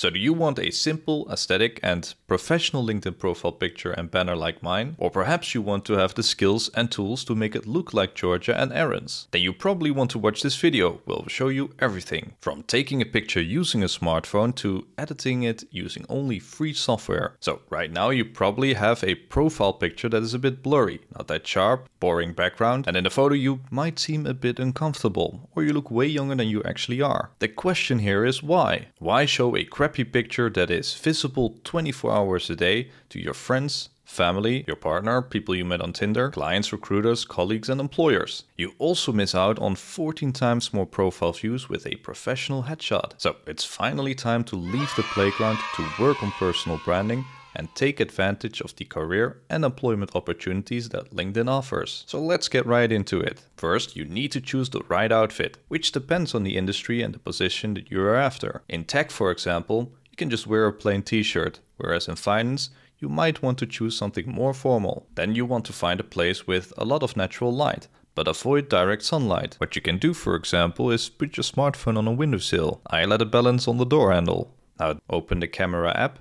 So do you want a simple, aesthetic and professional LinkedIn profile picture and banner like mine? Or perhaps you want to have the skills and tools to make it look like Georgia and Aaron's? Then you probably want to watch this video. We'll show you everything. From taking a picture using a smartphone to editing it using only free software. So right now you probably have a profile picture that is a bit blurry, not that sharp, boring background, and in the photo you might seem a bit uncomfortable, or you look way younger than you actually are. The question here is why? Why show a crappy picture that is visible 24 hours a day to your friends, family, your partner, people you met on Tinder, clients, recruiters, colleagues, and employers. You also miss out on 14 times more profile views with a professional headshot. So it's finally time to leave the playground to work on personal branding and take advantage of the career and employment opportunities that LinkedIn offers. So let's get right into it. First, you need to choose the right outfit, which depends on the industry and the position that you are after. In tech, for example, you can just wear a plain t-shirt, whereas in finance, you might want to choose something more formal. Then you want to find a place with a lot of natural light, but avoid direct sunlight. What you can do, for example, is put your smartphone on a windowsill. I let it balance on the door handle. Now open the camera app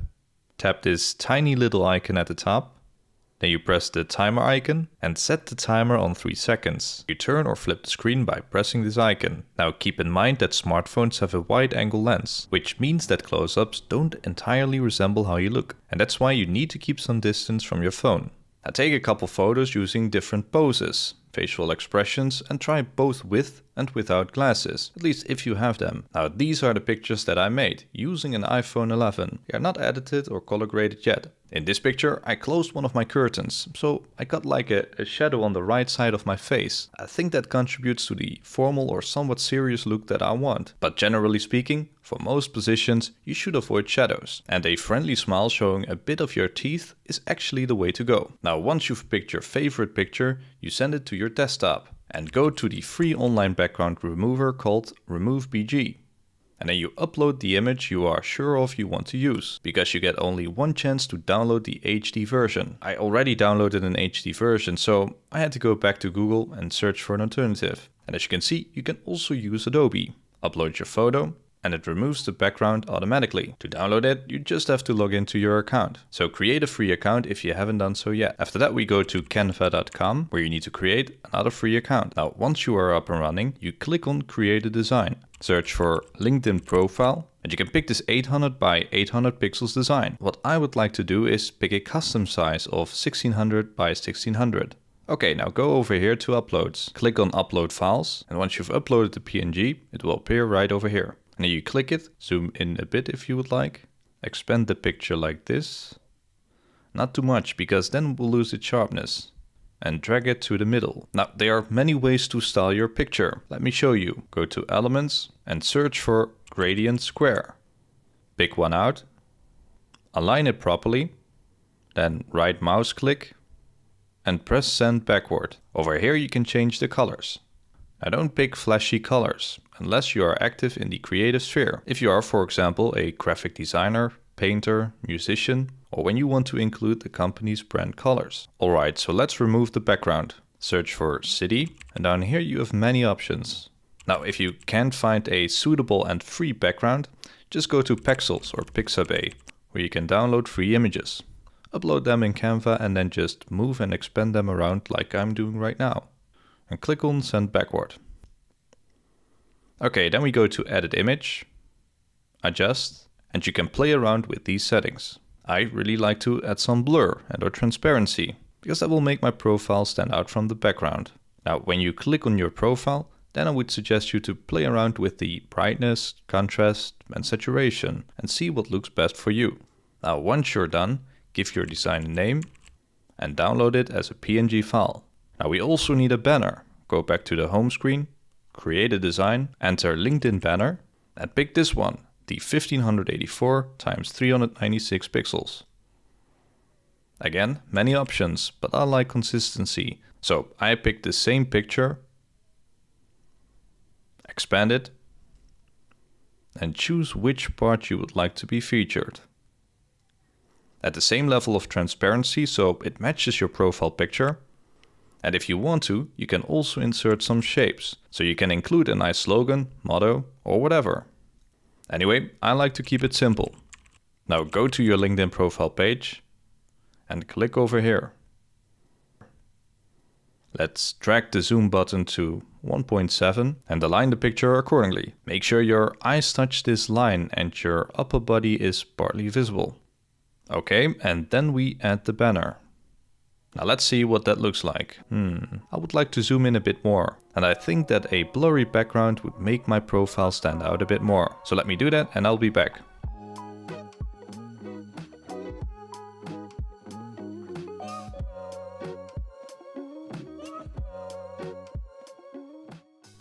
Tap this tiny little icon at the top. Then you press the timer icon and set the timer on 3 seconds. You turn or flip the screen by pressing this icon. Now keep in mind that smartphones have a wide angle lens, which means that close-ups don't entirely resemble how you look. And that's why you need to keep some distance from your phone. Now take a couple photos using different poses facial expressions and try both with and without glasses, at least if you have them. Now these are the pictures that I made using an iPhone 11. They are not edited or color graded yet. In this picture I closed one of my curtains, so I got like a, a, shadow on the right side of my face. I think that contributes to the formal or somewhat serious look that I want. But generally speaking, for most positions you should avoid shadows. And a friendly smile showing a bit of your teeth is actually the way to go. Now once you've picked your favorite picture, you send it to your desktop and go to the free online background remover called RemoveBG and then you upload the image you are sure of you want to use, because you get only one chance to download the HD version. I already downloaded an HD version, so I had to go back to Google and search for an alternative. And as you can see, you can also use Adobe. Upload your photo, and it removes the background automatically. To download it, you just have to log into your account. So create a free account if you haven't done so yet. After that, we go to canva.com where you need to create another free account. Now, once you are up and running, you click on create a design. Search for LinkedIn profile and you can pick this 800 by 800 pixels design. What I would like to do is pick a custom size of 1600 by 1600. Okay, now go over here to uploads. Click on upload files and once you've uploaded the PNG, it will appear right over here. And you click it, zoom in a bit if you would like, expand the picture like this. Not too much because then we'll lose its sharpness. And drag it to the middle. Now there are many ways to style your picture. Let me show you. Go to elements and search for gradient square. Pick one out, align it properly, then right mouse click and press send backward. Over here you can change the colors. Now don't pick flashy colors unless you are active in the creative sphere. If you are, for example, a graphic designer, painter, musician, or when you want to include the company's brand colors. Alright, so let's remove the background. Search for city, and down here you have many options. Now, if you can't find a suitable and free background, just go to Pexels or Pixabay, where you can download free images. Upload them in Canva and then just move and expand them around like I'm doing right now. And click on send backward. Okay, then we go to edit image, adjust, and you can play around with these settings. I really like to add some blur and or transparency, because that will make my profile stand out from the background. Now, when you click on your profile, then I would suggest you to play around with the brightness, contrast, and saturation, and see what looks best for you. Now, once you're done, give your design a name, and download it as a PNG file. Now we also need a banner. Go back to the home screen create a design, enter LinkedIn banner, and pick this one, the 1584 times 396 pixels. Again, many options, but I like consistency. So I picked the same picture, expand it, and choose which part you would like to be featured. At the same level of transparency, so it matches your profile picture, and if you want to, you can also insert some shapes. So you can include a nice slogan, motto, or whatever. Anyway, I like to keep it simple. Now go to your LinkedIn profile page and click over here. Let's drag the zoom button to 1.7 and align the picture accordingly. Make sure your eyes touch this line and your upper body is partly visible. Okay, and then we add the banner. Now let's see what that looks like. Hmm, I would like to zoom in a bit more. And I think that a blurry background would make my profile stand out a bit more. So let me do that and I'll be back.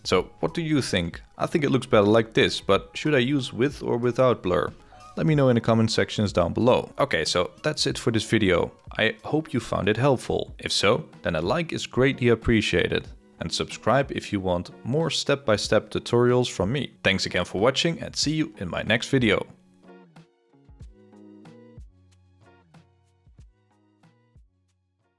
So what do you think? I think it looks better like this, but should I use with or without blur? Let me know in the comment sections down below. Okay, so that's it for this video. I hope you found it helpful. If so, then a like is greatly appreciated. And subscribe if you want more step-by-step -step tutorials from me. Thanks again for watching and see you in my next video.